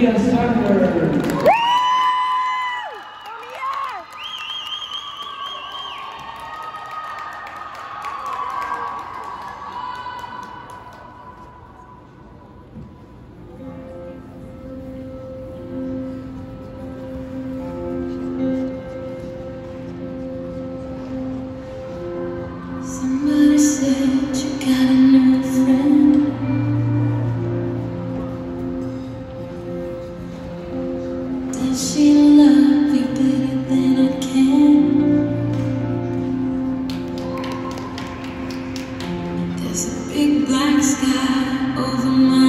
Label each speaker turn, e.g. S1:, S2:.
S1: Sandler. Somebody
S2: she love me better than I can? There's a big black sky over my